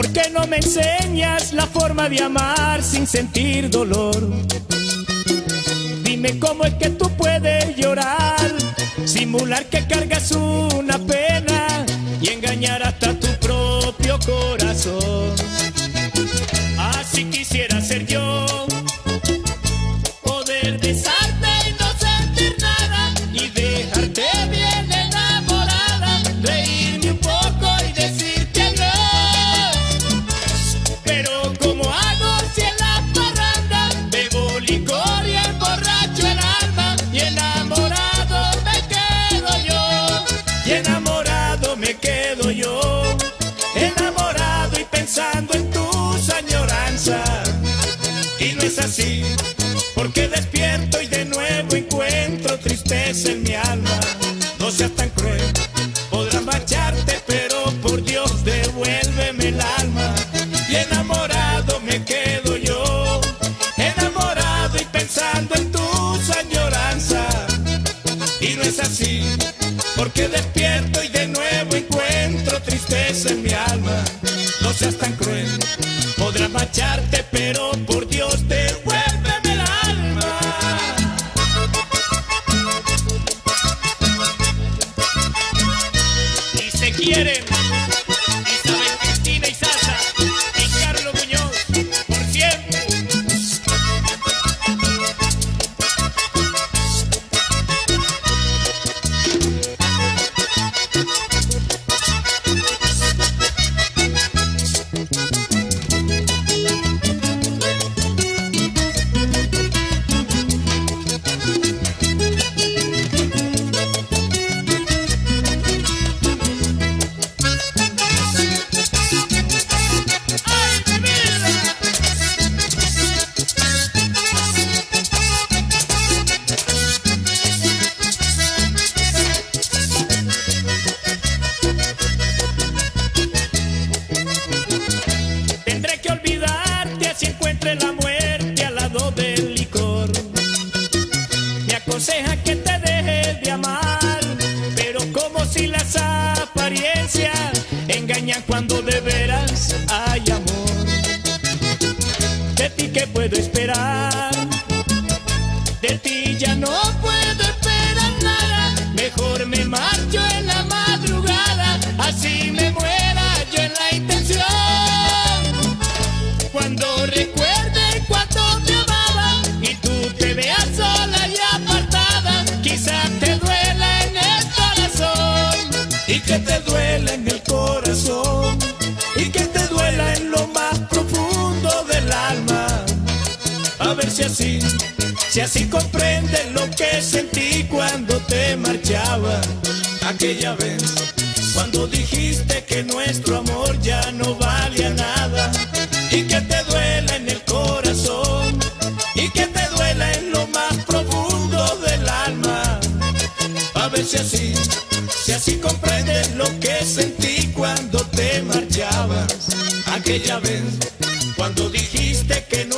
¿Por qué no me enseñas la forma de amar sin sentir dolor? Dime cómo es que tú puedes llorar, simular que cargas una pena y engañar hasta tu propio corazón. Porque despierto y de nuevo encuentro tristeza en mi alma. No seas tan cruel podrás marcharte pero por Dios devuélveme el alma. Y enamorado me quedo yo enamorado y pensando en tus añoranzas. Y no es así porque despierto y de nuevo encuentro tristeza en mi alma. No seas tan cruel podrás marcharte pero quieren encuentre la muerte al lado del licor. Me aconseja que te dejes de amar, pero como si las apariencias engañan cuando de veras hay amor. De ti que puedo esperar, cuando te amaba y tú te veas sola y apartada, quizás te duela en el corazón y que te duela en el corazón y que te duela en lo más profundo del alma. A ver si así, si así comprendes lo que sentí cuando te marchaba aquella vez. Cuando dijiste que nuestro amor ya no valía A ver si así, si así comprendes lo que sentí cuando te marchabas aquella vez. Cuando dijiste que amor